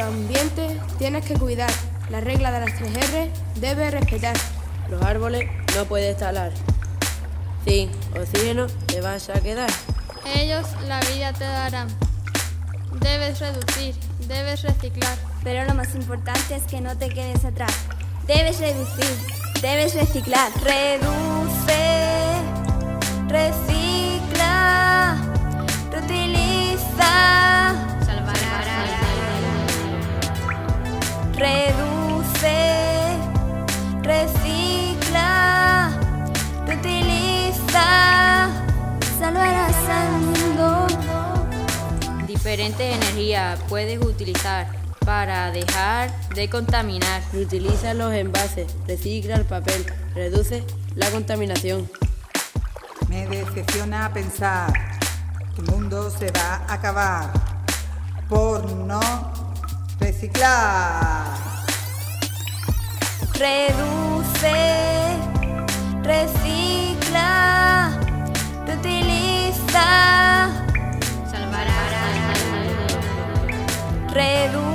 Medio ambiente tienes que cuidar. La regla de las 3 R debes respetar. Los árboles no puedes talar. Sin oxígeno te vas a quedar. Ellos la vida te darán. Debes reducir, debes reciclar. Pero lo más importante es que no te quedes atrás. Debes reducir, debes reciclar. Reduce, Diferentes energías puedes utilizar para dejar de contaminar. Reutiliza los envases, recicla el papel, reduce la contaminación. Me decepciona pensar que el mundo se va a acabar por no reciclar. Recicla. reducir.